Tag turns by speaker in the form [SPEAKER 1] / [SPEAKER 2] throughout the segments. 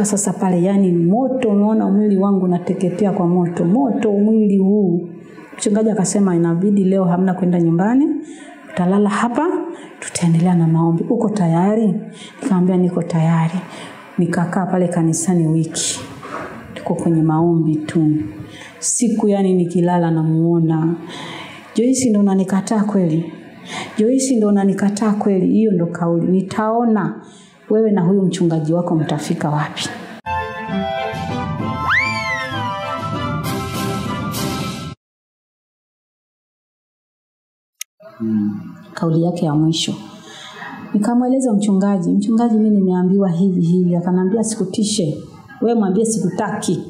[SPEAKER 1] kufika sasa pale, yani moto, unaona mwili wangu nateketea kwa moto, moto mwili huu. Mchungaji akasema inabidi leo hamna kwenda nyumbani, utalala hapa, tutaendelea na maombi. Uko tayari? Nikamwambia niko tayari. Nikakaa pale kanisani wiki, tuko kwenye maombi tu. Siku yani nikilala namuona joisi ndo unanikataa kweli? joisi ndo unanikataa kweli? Hiyo ndo kauli. Nitaona wewe na huyu mchungaji wako mtafika wapi. Kauli yake ya mwisho nikamweleza mchungaji, mchungaji, mimi nimeambiwa hivi hivi. Akanambia sikutishe, wewe mwambie sikutaki,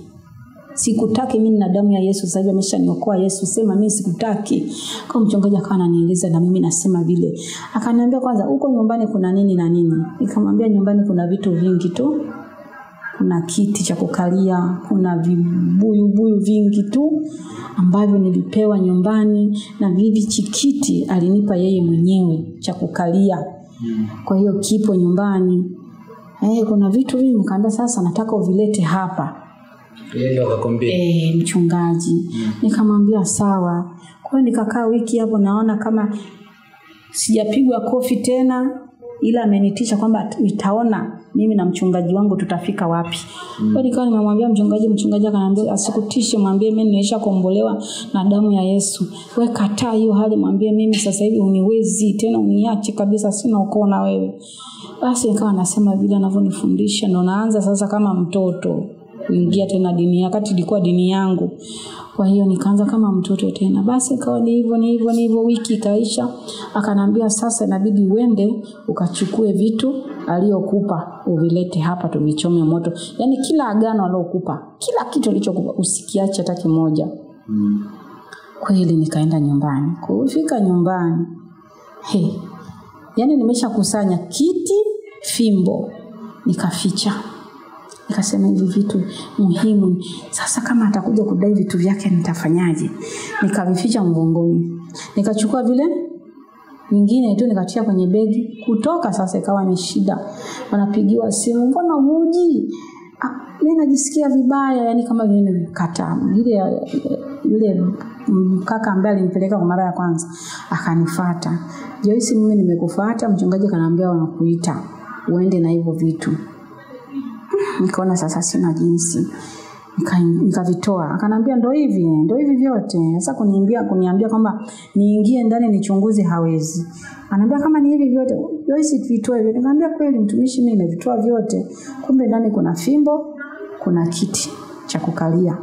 [SPEAKER 1] sikutaki. Mimi na damu ya Yesu, sasa hivi ameshaniokoa Yesu, sema mimi sikutaki. Kwa mchungaji akawa ananieleza na mimi nasema vile. Akaniambia kwanza, huko nyumbani kuna nini na nini? Nikamwambia nyumbani kuna vitu vingi tu, kuna kiti cha kukalia, kuna vibuyubuyu vingi tu ambavyo nilipewa nyumbani, na vivi chikiti alinipa yeye mwenyewe cha kukalia. Kwa hiyo kipo nyumbani. Eh, kuna vitu vingi. Nikamwambia sasa nataka uvilete hapa. E, mchungaji mm. nikamwambia sawa. Kwa hiyo nikakaa wiki hapo, naona kama sijapigwa kofi tena, ila amenitisha kwamba nitaona mimi na mchungaji wangu tutafika wapi. Mm. Kwa nikawa nimemwambia mchungaji, mchungaji akaniambia asikutishe, mwambie mimi nimesha kuombolewa na damu ya Yesu. We kataa hiyo hali, mwambie mimi sasa hivi uniwezi tena, uniache kabisa, sina ukoo na wewe. Basi nikawa nasema vile anavyonifundisha, ndo naanza sasa kama mtoto kuingia tena dini wakati ilikuwa dini yangu. Kwa hiyo nikaanza kama mtoto tena. Basi ikawa ni hivyo ni hivyo ni hivyo, wiki ikaisha, akanambia sasa inabidi uende ukachukue vitu aliyokupa uvilete hapa tuvichome moto. Yaani kila agano aliokupa kila kitu alichokupa usikiache hata kimoja.
[SPEAKER 2] Mm.
[SPEAKER 1] Kweli nikaenda nyumbani. Kufika nyumbani, he, yaani nimeshakusanya kiti, fimbo, nikaficha nikasema hivi vitu muhimu. Sasa kama atakuja kudai vitu vyake nitafanyaje? Nikavificha mgongoni. Nikachukua vile nyingine tu nikatia kwenye begi. Kutoka sasa ikawa ni shida. Wanapigiwa simu mbona huji? Ah, mi najisikia vibaya yani kama vile nimekata ile yule kaka ambaye alinipeleka kwa mara ya kwanza. Akanifata Joyce mimi nimekufuata mchungaji kanaambia wanakuita uende na hivyo vitu nikaona sasa sina jinsi. Nikavitoa. Nika akanambia ndo hivi ndo hivi vyote. Sasa kuniambia kuniambia kwamba niingie ndani nichunguze hawezi. Anaambia kama ni hivi vyote Joyce vitoe vyote. Nikamwambia kweli mtumishi mimi nimevitoa vyote. Kumbe ndani kuna fimbo kuna kiti cha kukalia.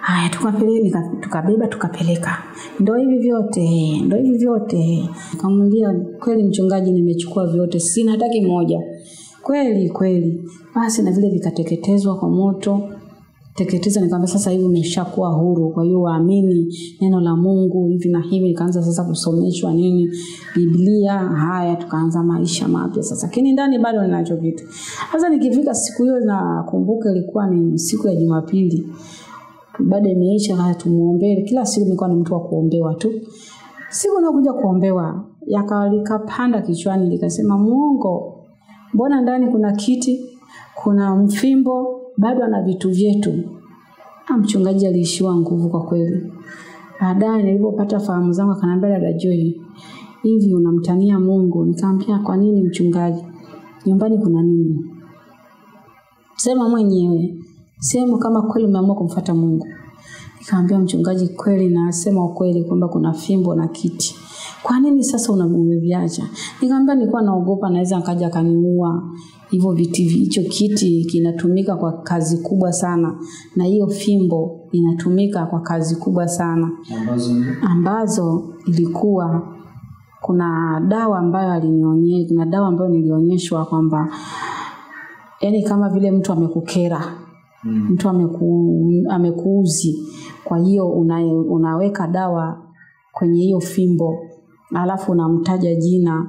[SPEAKER 1] Haya tukapeleka tukabeba tukapeleka. Ndo hivi vyote ndo hivi vyote. Nikamwambia kweli mchungaji nimechukua vyote. Sina hata kimoja kweli kweli. Basi na vile vikateketezwa kwa moto. Teketeza nikamba sasa hivi umeshakuwa huru. Kwa hiyo waamini neno la Mungu hivi na hivi nikaanza sasa kusomeshwa nini? Biblia haya tukaanza maisha mapya sasa. Lakini ndani bado ninacho kitu. Sasa nikifika siku hiyo nakumbuka ilikuwa ni siku ya Jumapili. Baada imeisha haya tumuombee. Kila siku nilikuwa ni mtu wa kuombewa tu. Siku nakuja kuombewa yakalikapanda kichwani likasema muongo mbona ndani kuna kiti kuna mfimbo bado ana vitu vyetu. Ah mchungaji aliishiwa nguvu kwa kweli. Baadaye nilipopata fahamu zangu akaniambia dada Joy hivi unamtania Mungu? Nikamwambia kwa nini mchungaji? Nyumbani kuna nini? Sema mwenyewe. Sema kama kweli umeamua kumfata Mungu nikamwambia mchungaji kweli nasema ukweli kwamba kuna fimbo na kiti. Kwa nini sasa unaviacha nikamwambia nilikuwa naogopa naweza akaja akaniua. Hivyo viti hicho kiti kinatumika kwa kazi kubwa sana. Na hiyo fimbo inatumika kwa kazi kubwa sana.
[SPEAKER 2] Ambazo
[SPEAKER 1] ambazo ilikuwa kuna dawa ambayo alinionyesha kuna dawa ambayo nilionyeshwa kwamba yani kama vile mtu amekukera
[SPEAKER 2] mm.
[SPEAKER 1] mtu ameku, amekuuzi kwa hiyo una, unaweka dawa kwenye hiyo fimbo alafu unamtaja jina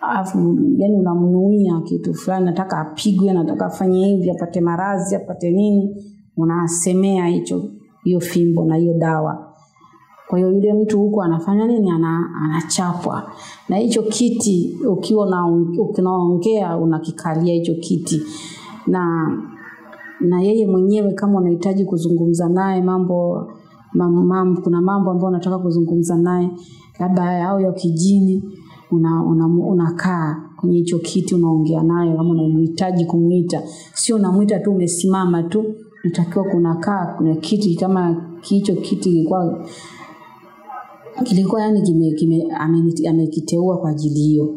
[SPEAKER 1] alafu yani unamnuia kitu fulani nataka apigwe nataka afanye hivi apate marazi apate nini unasemea hicho hiyo fimbo na hiyo dawa Kwa hiyo yule mtu huko anafanya nini? Ana, anachapwa na hicho kiti. Ukiwa na unaongea unakikalia hicho kiti na na yeye mwenyewe kama unahitaji kuzungumza naye mambo mam, mam, kuna mambo ambayo unataka kuzungumza naye labda au ya kijini unakaa una, una kwenye hicho kiti unaongea nayo kama unamhitaji kumwita. Sio unamwita tu umesimama tu unatakiwa kunakaa kwenye kiti kama hicho kiti kilikuwa kilikuwa yani kime, amekiteua kwa ajili hiyo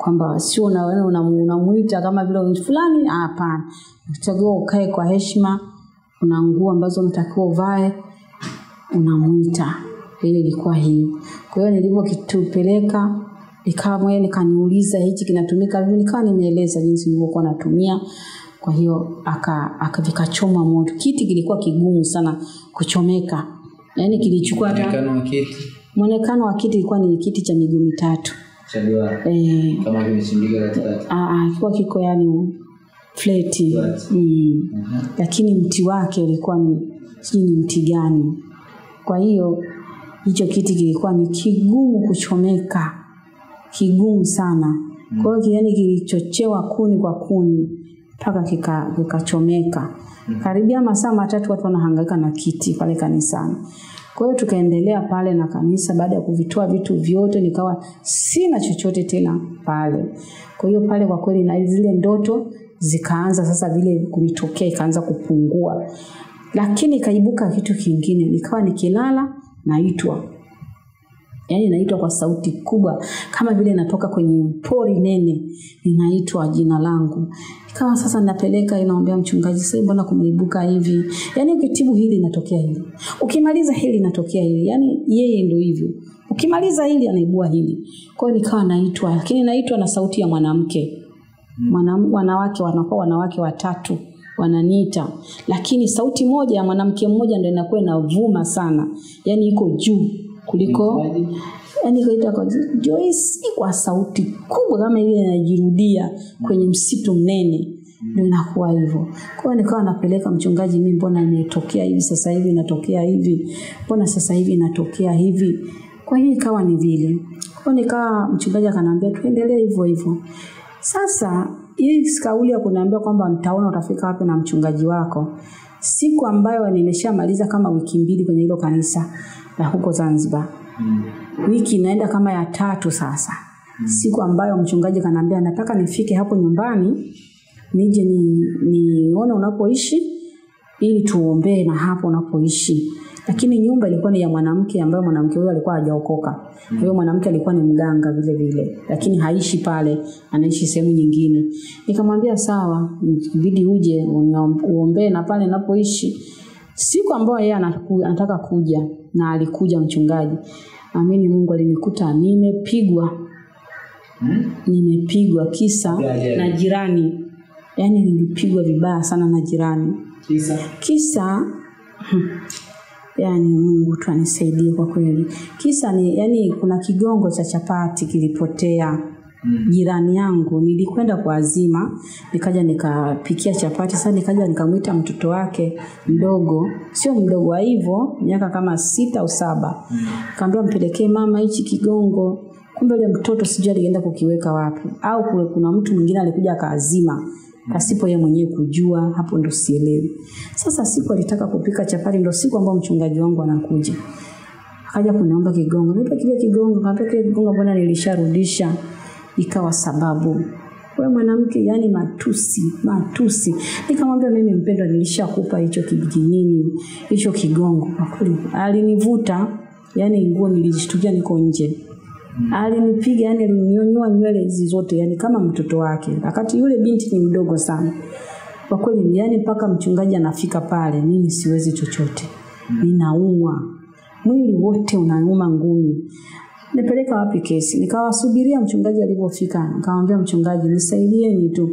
[SPEAKER 1] kwamba sio na wewe una unamuita kama vile fulani ah, hapana. Unatakiwa ukae kwa heshima kuna nguo ambazo unatakiwa uvae unamwita hiyo ilikuwa hiyo kwa hiyo nilivyokitupeleka ikawa mwenyewe nikaniuliza hichi kinatumika vipi? Nikawa nimeeleza jinsi nilivyokuwa natumia. Kwa hiyo aka, aka vikachomwa moto. Kiti kilikuwa kigumu sana kuchomeka. Yaani kilichukua mwonekano wa kiti ilikuwa ni kiti cha miguu mitatu
[SPEAKER 2] cha
[SPEAKER 1] eh,
[SPEAKER 2] kama katikati.
[SPEAKER 1] ah, ah, kilikuwa kiko yani fleti
[SPEAKER 2] Mm.
[SPEAKER 1] mm.
[SPEAKER 2] Mhm.
[SPEAKER 1] lakini mti wake ulikuwa ni sijui ni mti gani kwa hiyo hicho kiti kilikuwa ni kigumu kuchomeka kigumu sana kwa hiyo yani kilichochewa kuni kwa kuni mpaka kikachomeka. kika- kikachomeka karibia masaa matatu watu wanahangaika na kiti pale kanisani kwa hiyo tukaendelea pale na kanisa baada ya kuvitoa vitu vyote nikawa sina chochote tena pale. Kwa hiyo pale kwa kweli na zile ndoto zikaanza sasa vile kunitokea ikaanza kupungua. Lakini ikaibuka kitu kingine nikawa nikilala naitwa yaani inaitwa kwa sauti kubwa kama vile natoka kwenye pori nene inaitwa jina langu. Ikawa sasa napeleka inaombea mchungaji sasa mbona kumeibuka hivi? Yaani ukitibu hili inatokea hili. Ukimaliza hili inatokea hili. Yaani yeye ndo hivyo. Ukimaliza hili anaibua hili. Kwa hiyo nikawa naitwa lakini naitwa na sauti ya mwanamke. Mwana, wanawake wanakuwa wanawake watatu wananiita. Lakini sauti moja ya mwanamke mmoja ndo inakuwa inavuma sana. Yaani iko juu kuliko yani kaita kwa Joyce kwa sauti kubwa kama ile inajirudia kwenye msitu mnene ndio inakuwa hivyo. Kwa hiyo nikawa napeleka mchungaji, mimi mbona imetokea hivi sasa hivi inatokea hivi, mbona sasa hivi inatokea hivi. Kwa hiyo ikawa ni vile. Kwa nikawa mchungaji akaniambia tuendelee hivyo hivyo. Sasa hii kauli ya kuniambia kwamba mtaona utafika wapi na mchungaji wako, siku ambayo nimeshamaliza kama wiki mbili kwenye hilo kanisa la huko Zanzibar,
[SPEAKER 2] Mm.
[SPEAKER 1] wiki inaenda kama ya tatu sasa. Mm. siku ambayo mchungaji kanaambia nataka nifike hapo nyumbani nije ni nione unapoishi ili tuombee na hapo unapoishi. Lakini nyumba ilikuwa ni ya mwanamke ambaye mwanamke huyo alikuwa hajaokoka. Kwa hiyo mwanamke alikuwa ni mganga vile vile lakini haishi pale anaishi sehemu nyingine. Nikamwambia sawa ibidi uje uombee na pale napoishi siku ambayo yeye anataka kuja na alikuja mchungaji amini mungu alinikuta nimepigwa.
[SPEAKER 2] Hmm?
[SPEAKER 1] nimepigwa kisa
[SPEAKER 2] yeah, yeah.
[SPEAKER 1] na jirani. Yaani nilipigwa vibaya sana na jirani.
[SPEAKER 2] Kisa?
[SPEAKER 1] Kisa hmm, yani mungu tu anisaidie kwa kweli. Kisa ni yani kuna kigongo cha chapati kilipotea
[SPEAKER 2] Mm.
[SPEAKER 1] jirani yangu nilikwenda kwa azima nikaja nikapikia chapati sasa nikaja nikamwita mtoto wake mdogo. Sio mdogo wa hivyo miaka kama sita au saba. Kaambia mpelekee mama hichi kigongo. Kumbe yule mtoto sijui alienda kukiweka wapi. Au kule kuna mtu mwingine alikuja akaazima pasipo yeye mwenyewe kujua hapo ndo sielewi. Sasa siku alitaka kupika chapati ndo siku ambayo mchungaji wangu anakuja. Akaja kuniomba kigongo. Nipe kile kigongo kaambia kile kigongo mbona nilisharudisha ikawa sababu. We mwanamke yani matusi matusi. Nikamwambia mimi mpendwa nilishakupa hicho kijinini hicho kigongo. Kweli alinivuta yani nguo nilijishtukia niko nje. Alinipiga yani alininyonyoa nywele hizi zote yani kama mtoto wake. Wakati yule binti ni mdogo sana. Kwa kweli yani mpaka mchungaji anafika pale mimi siwezi chochote. Ninaumwa. Mwili wote unauma ngumi nipeleka wapi kesi? Nikawasubiria mchungaji alivyofika. Nikamwambia mchungaji nisaidieni tu.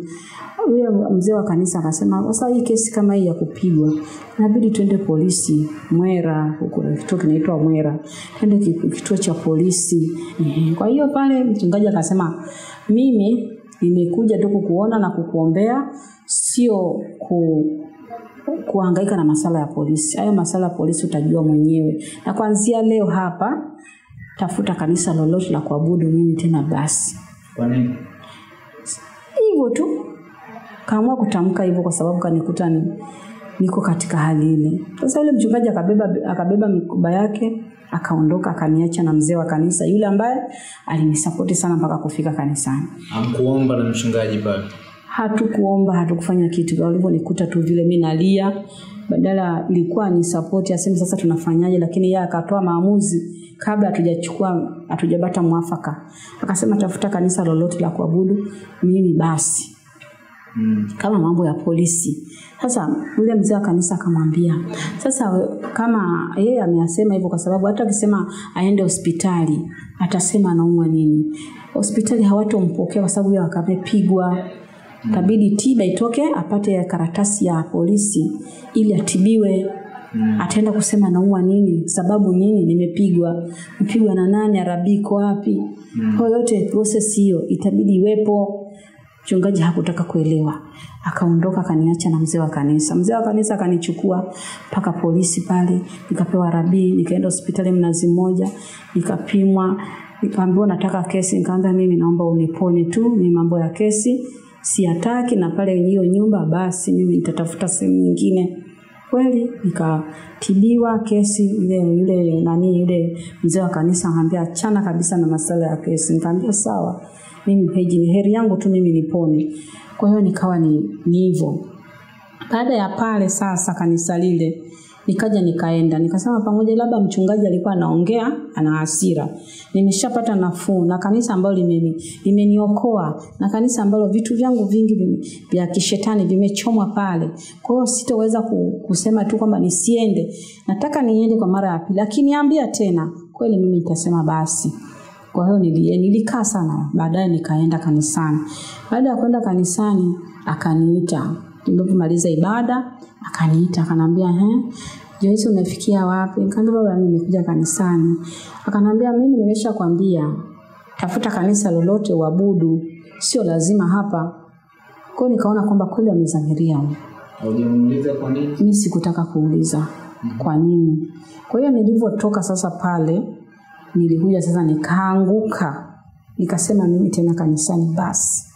[SPEAKER 1] Yule mzee wa kanisa akasema sasa hii kesi kama hii ya kupigwa inabidi twende polisi mwera huko kituo kinaitwa mwera twende kituo cha polisi. Kwa hiyo pale mchungaji akasema mimi nimekuja tu kukuona na kukuombea sio ku kuhangaika na masala ya polisi. Hayo masala ya polisi utajua mwenyewe, na kuanzia leo hapa tafuta kanisa lolote la kuabudu mimi tena basi.
[SPEAKER 2] Kwa nini?
[SPEAKER 1] Hivyo tu kaamua kutamka hivyo kwa sababu kanikuta ni, niko katika hali ile. Sasa yule mchungaji akabeba akabeba mikoba yake akaondoka akaniacha na mzee wa kanisa yule ambaye alinisapoti sana mpaka kufika kanisani.
[SPEAKER 3] amkuomba na mchungaji pale.
[SPEAKER 1] hatukuomba hatukufanya kitu walivyonikuta tu vile mi nalia badala ilikuwa ni support aseme sasa tunafanyaje lakini yeye akatoa maamuzi kabla hatujachukua hatujapata mwafaka. Akasema tafuta kanisa lolote la kuabudu mimi basi.
[SPEAKER 3] Mm.
[SPEAKER 1] kama mambo ya polisi. Sasa yule mzee wa kanisa akamwambia sasa kama yeye ameyasema hivyo kwa sababu hata akisema aende hospitali atasema anaumwa nini? Hospitali hawatompokea kwa sababu akamepigwa tabidi tiba itoke apate karatasi ya polisi ili atibiwe
[SPEAKER 3] Mm.
[SPEAKER 1] ataenda kusema naua nini? Sababu nini? Nimepigwa. Mpigwa na nani? Arabi iko wapi? Mm. kwa yote proses hiyo itabidi iwepo. Mchungaji hakutaka kuelewa. Akaondoka akaniacha na mzee wa kanisa. Mzee wa kanisa akanichukua mpaka polisi pale. Nikapewa rabii nikaenda hospitali mnazi mmoja. Nikapimwa. Nikaambiwa nataka kesi. Nikaambia mimi naomba unipone tu. Ni mambo ya kesi. Siataki na pale hiyo nyumba basi mimi nitatafuta sehemu nyingine kweli nikatibiwa kesi ile yule nani yule mzee wa kanisa akaambia achana kabisa na masala ya kesi. Nikaambia sawa mimi heji ni heri yangu tu mimi nipone. Kwa hiyo nikawa ni ni hivyo. Baada ya pale sasa kanisa lile nikaja nikaenda. Nikasema pamoja labda mchungaji alikuwa anaongea ana hasira. Nimeshapata nafuu na kanisa ambalo limeni- limeniokoa na kanisa ambalo vitu vyangu vingi vya kishetani vimechomwa pale. Kwa hiyo sitoweza kusema tu kwamba nisiende. Nataka niende kwa mara ya pili lakini ambia tena kweli mimi nitasema basi. Kwa hiyo nili- nilikaa sana. Baadaye nikaenda kanisani. Baada ya kwenda kanisani akaniita nilipomaliza ibada akaniita akanambia, "Eh, Joyce umefikia wapi? Nikamwambia baba mimi nimekuja kanisani. Akanambia, mimi nimeshakwambia tafuta kanisa lolote uabudu sio lazima hapa. Kwa hiyo nikaona kwamba kweli amezamiria huyo
[SPEAKER 2] Haujamuuliza kwa nini?
[SPEAKER 1] Mimi sikutaka kuuliza kwa nini. Kwa hiyo nilivyotoka sasa pale nilikuja sasa nikaanguka. Nikasema mimi tena kanisani basi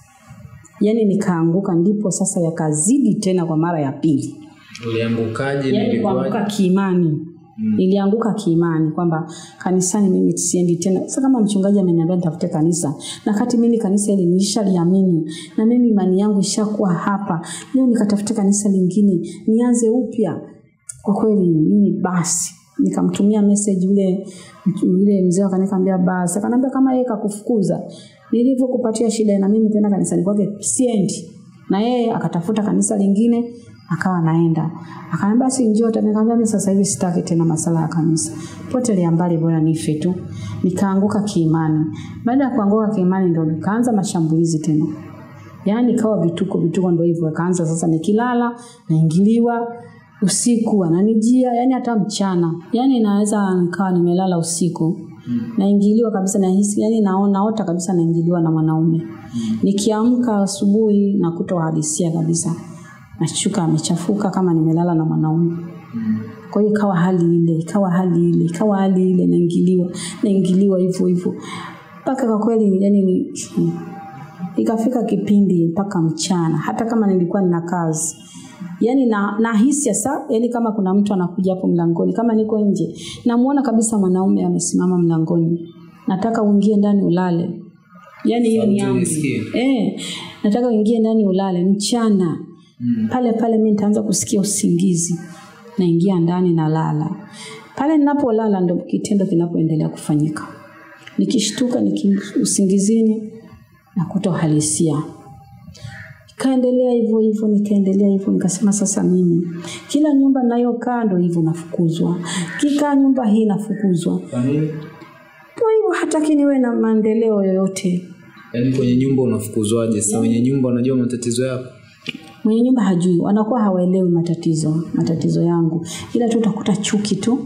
[SPEAKER 1] yaani nikaanguka ndipo sasa yakazidi tena kwa mara ya pili.
[SPEAKER 3] Uliangukaje? Yani
[SPEAKER 1] kuanguka kiimani. Nilianguka kiimani kwamba kanisani mimi siendi tena. Sasa kama mchungaji ameniambia nitafute kanisa na kati mimi kanisa ile nilishaliamini na mimi imani yangu ishakuwa hapa leo nikatafuta kanisa lingine nianze upya. Kwa kweli mimi basi nikamtumia message yule yule mzee akaniambia basi. Akaniambia kama yeye kakufukuza nilivyokupatia shida na mimi tena kanisani kwake siendi. Na yeye akatafuta kanisa lingine akawa naenda akaniambia basi njoo tena. Sasa hivi sitaki tena masala ya kanisa. Potelea mbali bora nife tu. Nikaanguka kiimani. Baada ya kuanguka kiimani ndio nikaanza mashambulizi tena. Yaani ikawa vituko vituko ndio hivyo. Akaanza sasa nikilala naingiliwa usiku ananijia yani hata mchana. Yani naweza nikawa nimelala usiku naingiliwa kabisa nahisi yani naona naota kabisa naingiliwa na mwanaume. Nikiamka asubuhi nakuta uhalisia kabisa nashuka amechafuka kama nimelala na mwanaume. Kwa hiyo ikawa hali ile ikawa hali ile ikawa hali ile naingiliwa naingiliwa hivyo hivyo. Mpaka kwa kweli yani ni ikafika kipindi mpaka mchana hata kama nilikuwa nina kazi yaani na nahisi sasa yani kama kuna mtu anakuja hapo mlangoni kama niko nje namuona kabisa mwanaume amesimama mlangoni. Nataka uingie ndani ulale. Yani hiyo ni eh nataka uingie ndani ulale mchana.
[SPEAKER 3] Mm.
[SPEAKER 1] pale pale mi nitaanza kusikia usingizi. Naingia ndani nalala. Pale ninapolala ndo kitendo kinapoendelea kufanyika. Nikishtuka niki usingizini nakuta uhalisia kaendelea hivyo hivyo nikaendelea hivyo nikasema sasa mimi kila nyumba nayokaa ndo hivyo nafukuzwa. Kikaa nyumba hii nafukuzwa.
[SPEAKER 2] Kwa
[SPEAKER 1] hivyo hataki niwe na maendeleo yoyote.
[SPEAKER 3] Yaani kwenye nyumba unafukuzwaje? Sasa wenye nyumba wanajua matatizo yako.
[SPEAKER 1] mwenye nyumba hajui wanakuwa hawaelewi matatizo matatizo yangu. Ila tu utakuta chuki tu.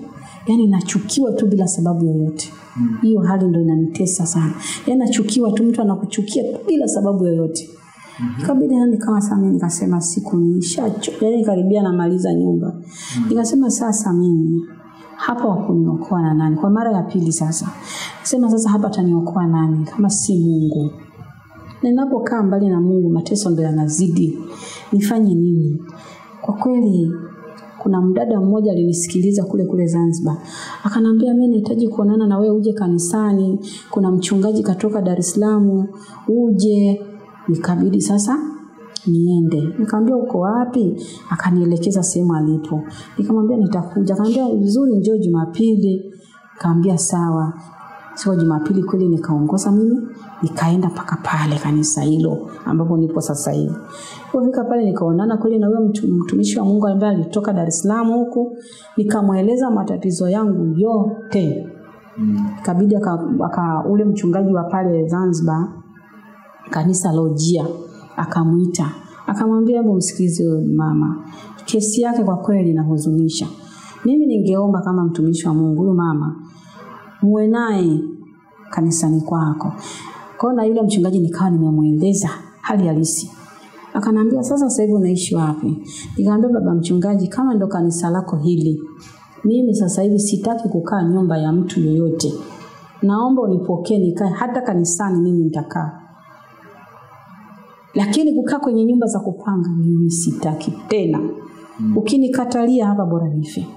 [SPEAKER 1] Yaani nachukiwa tu bila sababu yoyote. Hiyo hali ndo inanitesa sana. Yaani nachukiwa tu mtu anakuchukia bila sababu yoyote ikabidi yani kama sasa mimi nikasema siku nishacho yani karibia namaliza nyumba. Nikasema sasa mimi hapa wakuniokoa na nani? Kwa mara ya pili sasa. Sema sasa hapa ataniokoa nani? Kama si mungu. Ninapokaa mbali na mungu mateso ndo yanazidi. Nifanye nini? Kwa kweli kuna mdada mmoja alinisikiliza kule kule zanzibar. Akanambia mi nahitaji kuonana na wewe uje kanisani. Kuna mchungaji katoka dar es salaam uje nikabidi sasa niende. Nikamwambia uko wapi? Akanielekeza sehemu alipo. Nikamwambia nitakuja. Akaniambia vizuri njoo jumapili. Kaambia sawa. Sio jumapili kweli nikaongoza mimi nikaenda mpaka pale kanisa hilo ambapo nipo sasa hivi. Kufika pale nikaonana kweli na huyo mtu- mtumishi wa mungu ambaye alitoka dar es salaam huku nikamweleza matatizo yangu yote. Kabidi aka, aka, ule mchungaji wa pale zanzibar kanisa lojia akamwita. Akamwambia hebu msikilize mama. Kesi yake kwa kweli inahuzunisha. Mimi ningeomba kama mtumishi wa mungu huyu mama muwe naye kanisani kwako. Kwao na yule mchungaji nikawa nimemweleza hali halisi. Akanaambia sasa sasa hivi unaishi wapi? Nikamwambia baba mchungaji kama ndo kanisa lako hili mimi sasa hivi sitaki kukaa nyumba ya mtu yoyote. Naomba unipokee nikae hata kanisani mimi nitakaa lakini kukaa kwenye nyumba za kupanga mimi sitaki tena. Mm. ukinikatalia hapa bora nife.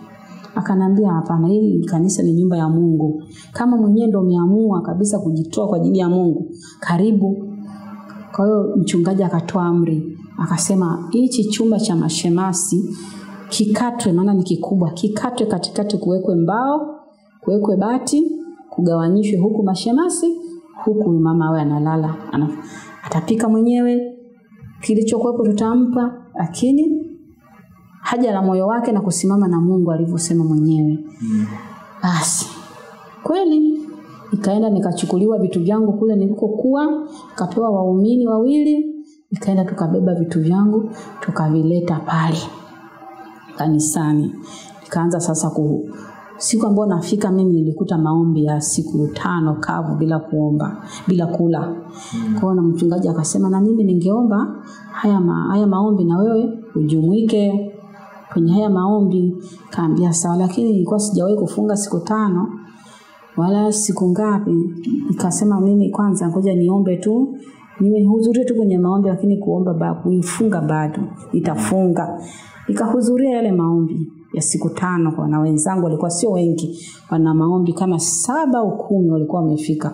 [SPEAKER 1] Akanaambia hapana hii kanisa ni nyumba ya mungu. Kama mwenyewe ndo umeamua kabisa kujitoa kwa ajili ya mungu karibu. Kwa hiyo mchungaji akatoa amri akasema hichi chumba cha mashemasi kikatwe maana ni kikubwa kikatwe katikati kuwekwe mbao kuwekwe bati kugawanyishwe huku mashemasi huku mama awe analala ana, atapika mwenyewe kilichokuwepo tutampa lakini haja la moyo wake na kusimama na mungu alivyosema mwenyewe. Basi kweli nikaenda nikachukuliwa vitu vyangu kule nilikokuwa nikapewa waumini wawili nikaenda tukabeba vitu vyangu tukavileta pale kanisani. Nikaanza sasa ku siku ambayo nafika mimi nilikuta maombi ya siku tano kavu bila kuomba bila kula. Mm. kwao na mchungaji akasema na mimi ningeomba haya, ma, haya maombi na wewe ujumuike kwenye haya maombi. Kaambia sawa lakini nilikuwa sijawahi kufunga siku tano wala siku ngapi. Nikasema mimi kwanza ngoja niombe tu nimehudhuria tu kwenye maombi lakini kuomba ba, kuifunga bado nitafunga. Nikahudhuria yale maombi ya siku tano kwa na wenzangu walikuwa sio wengi. Wana maombi kama saba au kumi walikuwa wamefika.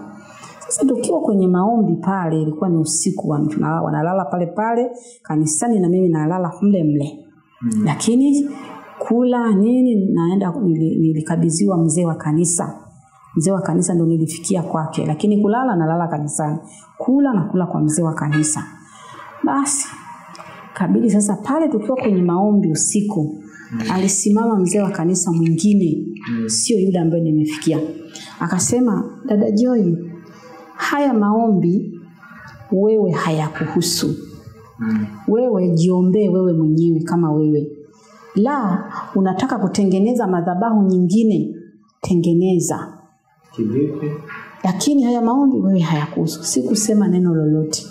[SPEAKER 1] Sasa tukiwa kwenye maombi pale ilikuwa ni usiku wan- tuna- wanalala pale pale kanisani na mimi nalala mle mle. Mm-hmm. lakini kula nini naenda nilikabidhiwa mzee wa kanisa. Mzee wa kanisa ndo nilifikia kwake. Lakini kulala nalala kanisani. Kula na kula kwa mzee wa kanisa. Basi kabidi sasa pale tukiwa kwenye maombi usiku alisimama mzee wa kanisa mwingine mm. sio yule ambaye nimefikia. Akasema dada joy haya maombi wewe hayakuhusu. Mm. wewe jiombee wewe mwenyewe kama wewe. La unataka kutengeneza madhabahu nyingine? Tengeneza.
[SPEAKER 2] Kibiki.
[SPEAKER 1] lakini haya maombi wewe hayakuhusu. Sikusema neno lolote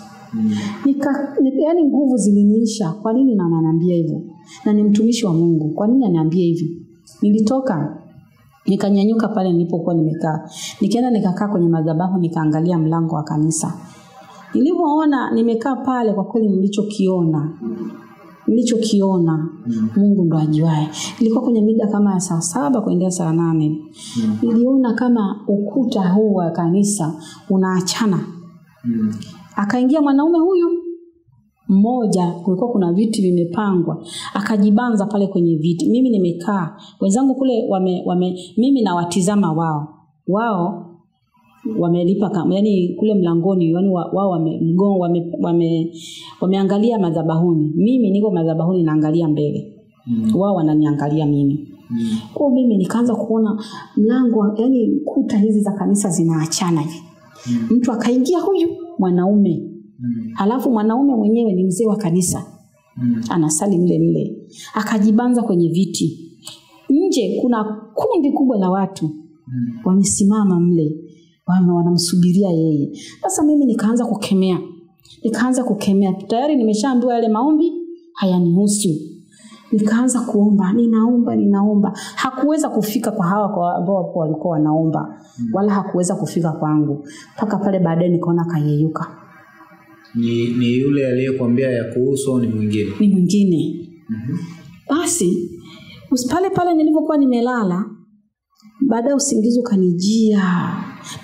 [SPEAKER 1] nika ni- yaani nguvu ziliniisha. Kwa nini na ananiambia hivyo? Na ni mtumishi wa mungu. Kwa nini aniambia hivi? Nilitoka nikanyanyuka pale nilipokuwa nimekaa. Nikaenda nikakaa kwenye madhabahu nikaangalia mlango wa kanisa. Nilivyoona nimekaa pale kwa kweli nilichokiona nilichokiona mungu ndo ajuae ilikuwa kwenye mida kama ya saa saba kuendea saa nane. Niliona kama ukuta huu wa kanisa unaachana.
[SPEAKER 2] Mm.
[SPEAKER 1] Akaingia mwanaume huyu mmoja kulikuwa kuna viti vimepangwa. Akajibanza pale kwenye viti. Mimi nimekaa. Wenzangu kule wame, wame mimi nawatizama wao. Wao wamelipa yani kule mlangoni yani wao wame, mgongo wame, wame, wameangalia madhabahuni. Mimi niko madhabahuni naangalia mbele.
[SPEAKER 2] Mm.
[SPEAKER 1] wao wananiangalia mimi.
[SPEAKER 2] Mm.
[SPEAKER 1] kwa mimi nikaanza kuona mlango yani kuta hizi za kanisa zinaachana hivi. Mtu akaingia huyu mwanaume.
[SPEAKER 2] Mm.
[SPEAKER 1] alafu mwanaume mwenyewe ni mzee wa kanisa.
[SPEAKER 2] Mm.
[SPEAKER 1] anasali mle mle. Akajibanza kwenye viti. Nje kuna kundi kubwa la watu.
[SPEAKER 2] Mm.
[SPEAKER 1] wamesimama mle. Wame wanamsubiria yeye. Sasa mimi nikaanza kukemea. Nikaanza kukemea. Tayari nimeshaambiwa yale maombi hayanihusu nikaanza kuomba ninaomba ninaomba. Hakuweza kufika kwa hawa kwa ambao wapo walikuwa wanaomba wala hakuweza kufika kwangu. Mpaka pale baadaye nikaona kayeyuka
[SPEAKER 3] ni, ni yule aliyekwambia ya kuhusu au ni mwingine?
[SPEAKER 1] Ni mwingine. Basi us- pale pale nilivyokuwa nimelala baada ya usingizi ukanijia.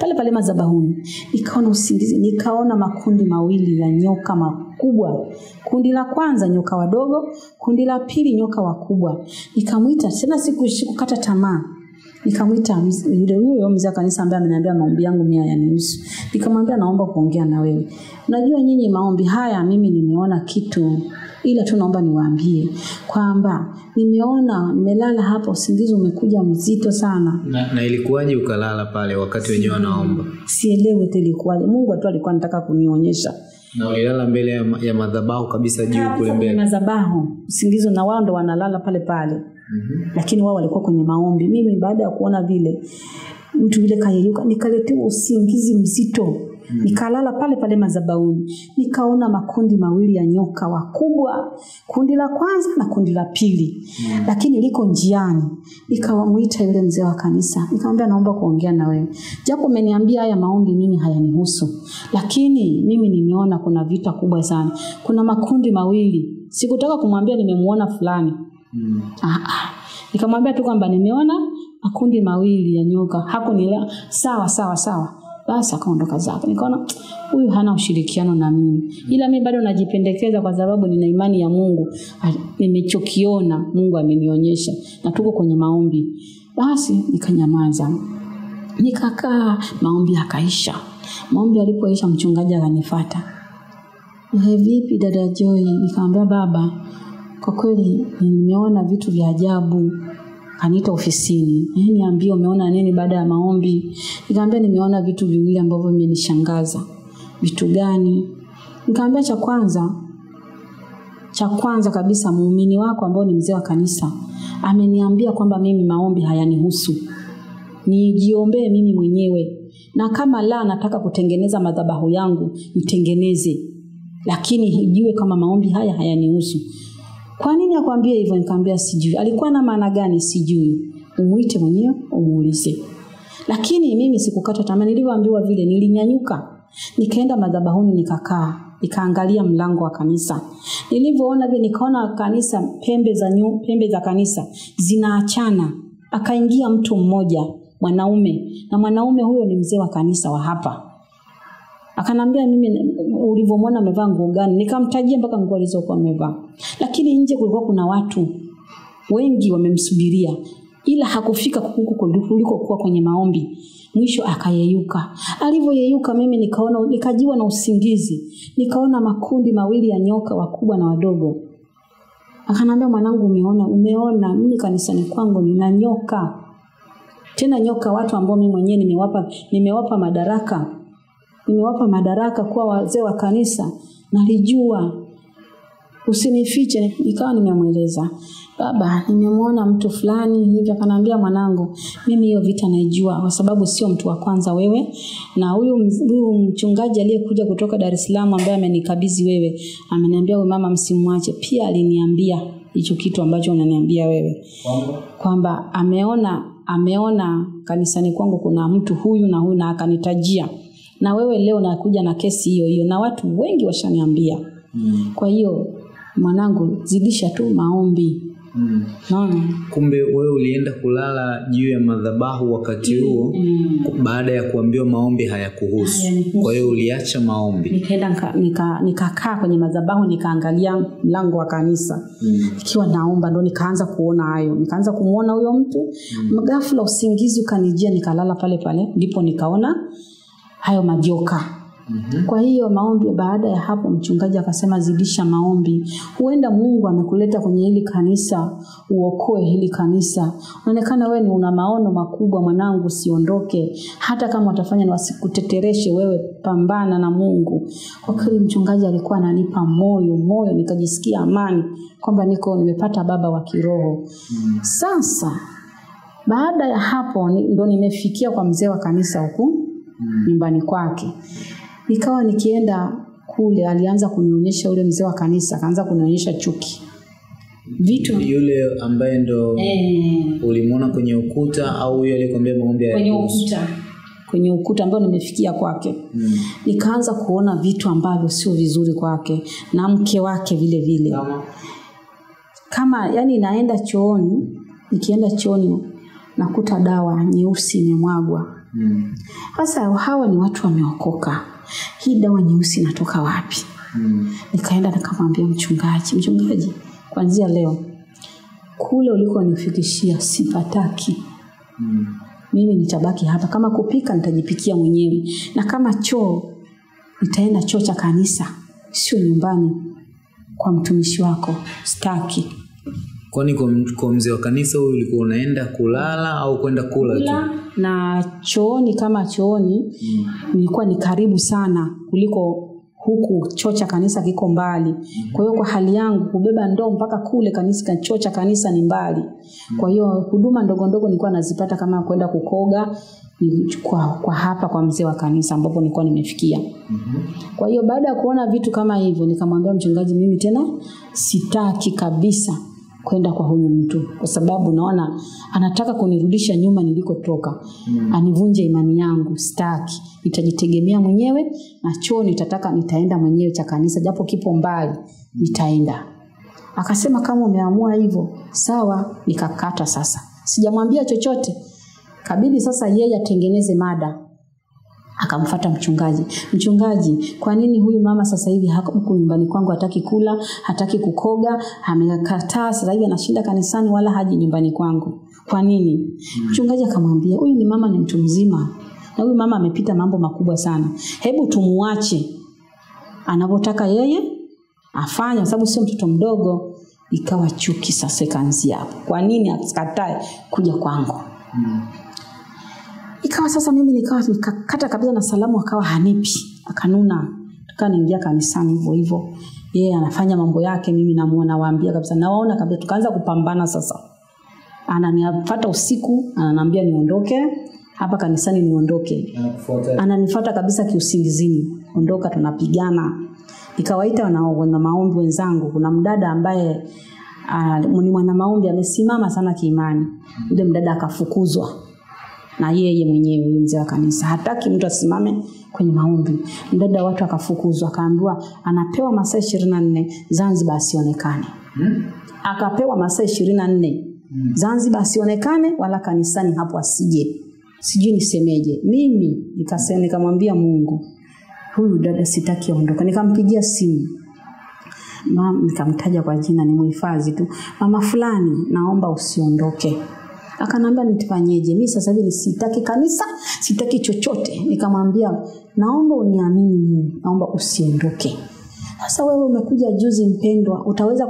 [SPEAKER 1] Pale pale madhabahuni nikaona usingizi nikaona makundi mawili ya nyoka makubwa kundi la kwanza nyoka wadogo. Kundi la pili nyoka wakubwa. Nikamwita tena siku sikukata tamaa. Nikamwita yule huyo mzee wa kanisa ambaye ameniambia maombi yangu mia yanihusu nikamwambia naomba kuongea na wewe. Unajua nyinyi maombi haya mimi nimeona kitu ila tu naomba niwaambie kwamba nimeona nimelala hapa usingizi umekuja mzito sana.
[SPEAKER 3] Na, na ilikuwaje ukalala pale wakati wenyewe wanaomba?
[SPEAKER 1] Sielewi tu ilikuwaje. Mungu tu alikuwa anataka kunionyesha
[SPEAKER 3] na ulilala mbele ya, ya madhabahu kabisa juu kule mbele.
[SPEAKER 1] madhabahu usingizo na wao ndo wanalala pale pale.
[SPEAKER 3] Mm-hmm.
[SPEAKER 1] lakini wao walikuwa kwenye maombi. Mimi baada ya kuona vile mtu yule kayeyuka nikaletewa usingizi mzito nikalala pale pale mazabauni nikaona makundi mawili ya nyoka wakubwa kundi la kwanza na kundi la pili. Mm. lakini liko njiani. Nikawamwita yule mzee wa kanisa. Nikamwambia naomba kuongea na wewe. Japo umeniambia haya maombi mimi hayanihusu. Lakini mimi nimeona kuna vita kubwa sana. Kuna makundi mawili. Sikutaka kumwambia nimemuona fulani.
[SPEAKER 3] Mm.
[SPEAKER 1] Ah, ah. nikamwambia tu kwamba nimeona makundi mawili ya nyoka. Hakunila. Sawa sawa sawa basi akaondoka zake. Nikaona huyu hana ushirikiano na mimi. Ila mi bado najipendekeza kwa sababu nina imani ya mungu. Nimechokiona mungu amenionyesha na tuko kwenye maombi. Basi nikanyamaza. Nikakaa maombi akaisha maombi alipoisha mchungaji akanifata "Eh, vipi dada joi Nikamwambia baba, kwa kweli nimeona vitu vya ajabu. Kaniita ofisini. Eh, niambie umeona nini baada ya maombi? Nikamwambia nimeona vitu viwili ambavyo vimenishangaza. Vitu gani? Nikamwambia cha kwanza cha kwanza kabisa muumini wako ambao ni mzee wa kanisa ameniambia kwamba mimi maombi hayanihusu nijiombee mimi mwenyewe na kama la nataka kutengeneza madhabahu yangu nitengeneze lakini ijue kama maombi haya hayanihusu kwa nini akwambia hivyo? Nikamwambia sijui. Alikuwa na maana gani? Sijui. Umuite mwenyewe umuulize. Lakini mimi sikukata tamaa. Nilivyoambiwa vile nilinyanyuka. Nikaenda madhabahuni nikakaa. Nikaangalia mlango wa kanisa. Nilivyoona vile nikaona kanisa pembe za nyu, pembe za kanisa zinaachana. Akaingia mtu mmoja mwanaume. Na mwanaume huyo ni mzee wa kanisa wa hapa akanambia mimi ulivyomwona amevaa nguo gani? Nikamtajia mpaka nguo alizokuwa amevaa. Lakini nje kulikuwa kuna watu wengi wamemsubiria ila hakufika huku kulikokuwa kwenye maombi. Mwisho akayeyuka. Alivyoyeyuka mimi nikaona nikajiwa na usingizi. Nikaona makundi mawili ya nyoka wakubwa na wadogo. Akanambia mwanangu umeona umeona mimi kanisani kwangu nina nyoka. Tena nyoka watu ambao mimi mwenyewe nimewapa nimewapa madaraka nimewapa madaraka kuwa wazee wa kanisa nalijua. Usinifiche nikawa nimemweleza. Baba nimemwona mtu fulani hivyo akanaambia mwanangu mimi hiyo vita naijua kwa sababu sio mtu wa kwanza wewe. Na huyu huyu mchungaji aliyekuja kutoka Dar es Salaam ambaye amenikabidhi wewe ameniambia huyu mama msimwache. Pia aliniambia hicho kitu ambacho unaniambia wewe. Kwamba ameona ameona kanisani kwangu kuna mtu huyu na huyu na akanitajia na wewe leo nakuja na kesi hiyo hiyo na watu wengi washaniambia
[SPEAKER 3] Mm.
[SPEAKER 1] kwa hiyo mwanangu zidisha tu maombi
[SPEAKER 3] Mm.
[SPEAKER 1] naona
[SPEAKER 3] kumbe wewe ulienda kulala juu ya madhabahu wakati huo
[SPEAKER 1] mm.
[SPEAKER 3] baada ya kuambiwa maombi hayakuhusu
[SPEAKER 1] haya
[SPEAKER 3] kwa hiyo uliacha maombi
[SPEAKER 1] nikaenda nikakaa nika- nika- kwenye madhabahu nikaangalia mlango wa kanisa
[SPEAKER 3] mm.
[SPEAKER 1] ikiwa naomba ndo nikaanza kuona hayo nikaanza kumwona huyo mtu mm. ghafla usingizi ukanijia nikalala pale pale ndipo nikaona hayo majoka.
[SPEAKER 3] Mm-hmm.
[SPEAKER 1] kwa hiyo maombi baada ya hapo mchungaji akasema zidisha maombi. Huenda mungu amekuleta kwenye hili kanisa uokoe hili kanisa. Unaonekana wewe ni una maono makubwa mwanangu usiondoke. Hata kama watafanya ni wasikutetereshe wewe pambana na mungu. Kwa kweli mchungaji alikuwa ananipa moyo moyo nikajisikia amani kwamba niko nimepata baba wa kiroho. Sasa baada ya hapo ndo nimefikia kwa mzee wa kanisa huku nyumbani kwake. Nikawa nikienda kule alianza kunionyesha ule mzee wa kanisa akaanza kunionyesha chuki. Vitu
[SPEAKER 3] yule ambaye ndo
[SPEAKER 1] eh,
[SPEAKER 3] ulimwona kwenye ukuta au huyo aliyekwambia maombi ya
[SPEAKER 1] kwenye ukuta. Kwenye ukuta ambao nimefikia kwake.
[SPEAKER 3] Mm.
[SPEAKER 1] nikaanza kuona vitu ambavyo sio vizuri kwake na mke wake vile vile.
[SPEAKER 3] Kama
[SPEAKER 1] kama yani naenda chooni nikienda chooni nakuta dawa nyeusi imemwagwa
[SPEAKER 3] mm.
[SPEAKER 1] hawa ni watu wameokoka. Hii dawa nyeusi inatoka wapi?
[SPEAKER 3] Mm.
[SPEAKER 1] nikaenda nikamwambia mchungaji mchungaji kuanzia leo kule uliko nifikishia sipataki.
[SPEAKER 3] Mm.
[SPEAKER 1] mimi nitabaki hapa. Kama kupika nitajipikia mwenyewe. Na kama choo nitaenda choo cha kanisa. Sio nyumbani kwa mtumishi wako. Staki
[SPEAKER 3] kwani kwa, kwa mzee wa kanisa huyu ulikuwa unaenda kulala au kwenda kula tu?
[SPEAKER 1] Na chooni kama chooni mm. nilikuwa ni karibu sana kuliko huku choo cha kanisa kiko mbali. Kwa hiyo kwa hali yangu kubeba ndoo mpaka kule kanisa choo cha kanisa ni mbali. Kwa hiyo huduma ndogo ndogo nilikuwa nazipata kama kwenda kukoga kwa, kwa hapa kwa mzee wa kanisa ambapo nilikuwa nimefikia. Kwa hiyo baada ya kuona vitu kama hivyo nikamwambia mchungaji mimi tena sitaki kabisa kwenda kwa huyu mtu kwa sababu naona anataka kunirudisha nyuma nilikotoka. Mm. anivunje imani yangu staki nitajitegemea mwenyewe na choo nitataka nitaenda mwenyewe cha kanisa japo kipo mbali nitaenda. Akasema kama umeamua hivyo sawa nikakata sasa. Sijamwambia chochote. Kabidi sasa yeye atengeneze mada akamfata mchungaji. Mchungaji kwa nini huyu mama sasa hivi huku nyumbani kwangu hataki kula hataki kukoga amekataa sasa hivi anashinda kanisani wala haji nyumbani kwangu? Kwa nini? Mchungaji akamwambia huyu ni mama ni mtu mzima na huyu mama amepita mambo makubwa sana. Hebu tumuache anavyotaka yeye afanye kwa sababu sio mtoto mdogo. Ikawa chuki sasa ikaanzia hapo. Kwa nini asikatae kuja kwangu ikawa sasa mimi nikawa nikakata kabisa na salamu akawa hanipi. Akanuna. Tukawa naingia kanisani hivyo hivyo. Yeye anafanya mambo yake mimi namuona waambia kabisa. Nawaona kabisa. Tukaanza kupambana sasa. Ananifata usiku ananiambia niondoke. Hapa kanisani niondoke. Ananifata kabisa kiusingizini. Ondoka tunapigana. Nikawaita wana, maombi wenzangu. Kuna mdada ambaye uh, ni mwana maombi amesimama sana kiimani. Yule mdada akafukuzwa na yeye mwenyewe huyu mzee wa kanisa. Hataki mtu asimame kwenye maombi. Mdada watu akafukuzwa akaambiwa anapewa masaa ishirini na nne zanzibar asionekane. Akapewa masaa ishirini na nne zanzibar asionekane wala kanisani hapo asije. Sijui nisemeje. Mimi nikasema nikamwambia mungu huyu dada sitaki aondoka nikampigia simu. Nikamtaja kwa jina ni mhifadhi tu. Mama fulani naomba usiondoke akanambia nitafanyeje? Mi sasa hivi sitaki kanisa sitaki chochote. Nikamwambia naomba uniamini mimi naomba usiondoke. Sasa wewe umekuja juzi mpendwa utaweza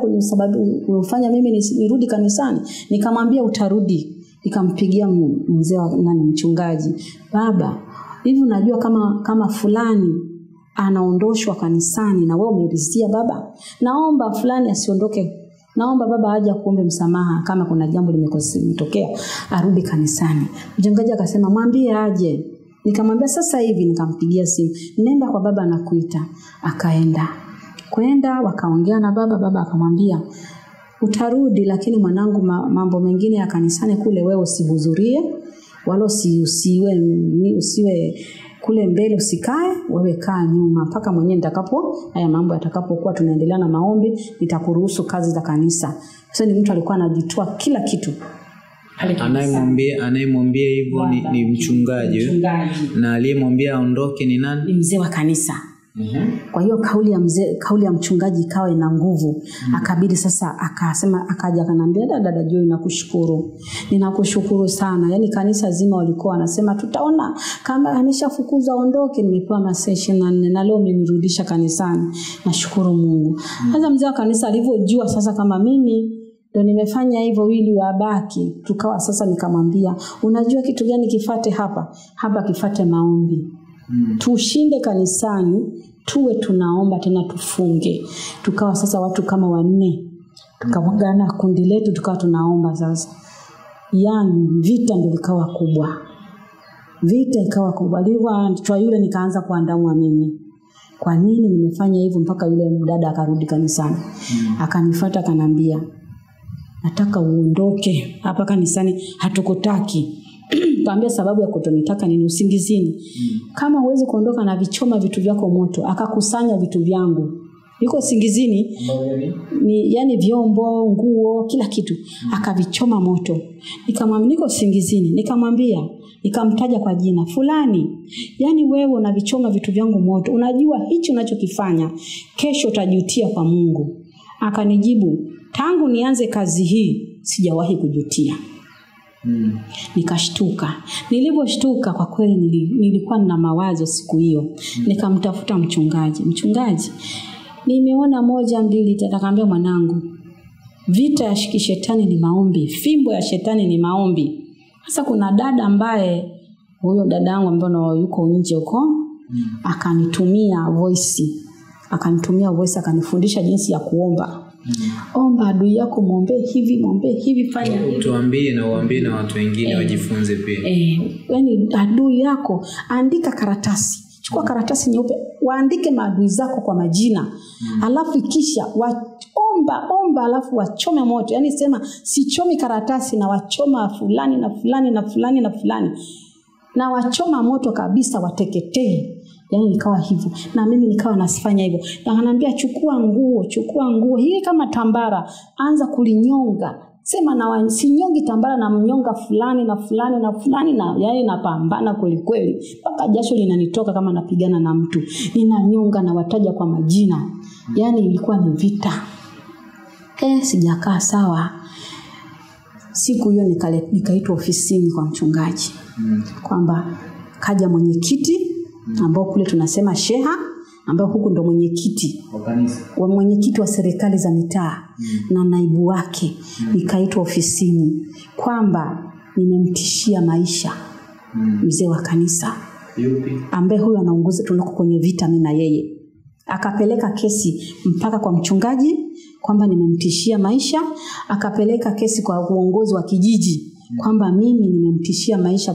[SPEAKER 1] kufanya mimi nirudi kanisani? Nikamwambia utarudi. Nikampigia mzee wa nani mchungaji baba hivi unajua kama kama fulani anaondoshwa kanisani na wewe umerizia baba? Naomba fulani asiondoke naomba baba aje akuombe msamaha kama kuna jambo limetokea arudi kanisani. Mchungaji akasema mwambie aje. Nikamwambia sasa hivi nikampigia simu. Nenda kwa baba anakuita. Akaenda. Kwenda wakaongea na baba baba akamwambia utarudi lakini mwanangu ma- mambo mengine ya kanisani kule wewe usihudhurie wala usi, usiwe kule mbele usikae wewe kaa nyuma. Mpaka mwenyewe nitakapo haya mambo yatakapokuwa tunaendelea na maombi nitakuruhusu kazi za kanisa. Sasa ni mtu alikuwa anajitoa kila kitu.
[SPEAKER 3] Anayemwambia anayemwambia hivyo ni, ni mchungaji.
[SPEAKER 1] Mchungaji.
[SPEAKER 3] Na aliyemwambia aondoke ni nani?
[SPEAKER 1] Ni mzee wa kanisa kwa hiyo kauli ya mzee kauli ya mchungaji ikawa ina nguvu. Mm. akabidi sasa akasema akaja akaniambia dada dada Joy nakushukuru. Ninakushukuru sana. Yaani kanisa zima walikuwa wanasema tutaona kama ameshafukuza aondoke nimepewa masaa ishirini na nne na leo umenirudisha kanisani. Nashukuru Mungu. Sasa mzee wa kanisa alivyojua sasa kama mimi ndo nimefanya hivyo ili wabaki tukawa sasa nikamwambia unajua kitu gani kifate hapa? Hapa kifate maombi tushinde kanisani tuwe tunaomba tena tufunge. Tukawa sasa watu kama wanne. Tukawagana kundi letu tukawa tunaomba sasa. Yani vita ndo vikawa kubwa. Vita ikawa kubwa. Alivyoachwa yule nikaanza kuandamwa mimi. Kwa nini nimefanya hivyo mpaka yule mdada akarudi kanisani? Mm. akanifuata akanambia nataka uondoke hapa kanisani hatukutaki kaambia sababu ya kutonitaka nini usingizini. Mm. kama huwezi kuondoka na vichoma vitu vyako moto akakusanya vitu vyangu iko singizini ni yani vyombo nguo kila kitu. Mm. akavichoma moto. Nikamwambia niko singizini nikamwambia nikamtaja kwa jina fulani yani wewe unavichoma vitu vyangu moto. Unajua hichi unachokifanya kesho utajutia kwa mungu. Akanijibu tangu nianze kazi hii sijawahi kujutia
[SPEAKER 2] Mm.
[SPEAKER 1] nikashtuka. Nilivyoshtuka kwa kweli nili- nilikuwa na mawazo siku hiyo. Nikamtafuta mchungaji. Mchungaji nimeona moja mbili tatu. Akaambia mwanangu vita ya shetani ni maombi. Fimbo ya shetani ni maombi. Sasa kuna dada ambaye huyo dada yangu ambaye yuko nje huko akanitumia voice. Akanitumia voice akanifundisha jinsi ya kuomba omba adui yako mwombee hivi mwombee hivi fanya hivi.
[SPEAKER 3] tuambie na uambie na watu wengine wajifunze pia.
[SPEAKER 1] Eh, yani adui yako andika karatasi. Chukua karatasi nyeupe waandike maadui zako kwa majina. Mm. alafu kisha waomba omba alafu wachome moto. Yani sema sichomi karatasi na wachoma fulani na fulani na fulani na fulani. Na wachoma moto kabisa wateketee yaani nikawa hivyo. Na mimi nikawa nasifanya hivyo. Na ananiambia chukua nguo chukua nguo. Hii kama tambara. Anza kulinyonga. Sema na sinyongi tambara na mnyonga fulani na fulani na fulani na yani napambana kwelikweli kweli. Mpaka jasho linanitoka kama napigana na mtu. Ninanyonga na wataja kwa majina. Yani ilikuwa ni vita. Eh sijakaa sawa. Siku hiyo nikaitwa ofisini kwa mchungaji.
[SPEAKER 2] Mm.
[SPEAKER 1] kwamba kaja mwenyekiti ambao kule tunasema sheha ambao huku ndo mwenyekiti. Wa mwenyekiti wa serikali za mitaa mm. na naibu wake mm. nikaitwa ofisini. Kwamba nimemtishia maisha
[SPEAKER 2] Mm.
[SPEAKER 1] mzee wa kanisa. Ambaye huyu anaongoza tunako kwenye vita mi na yeye. Akapeleka kesi mpaka kwa mchungaji kwamba nimemtishia maisha. Akapeleka kesi kwa uongozi wa kijiji kwamba mimi nimemtishia maisha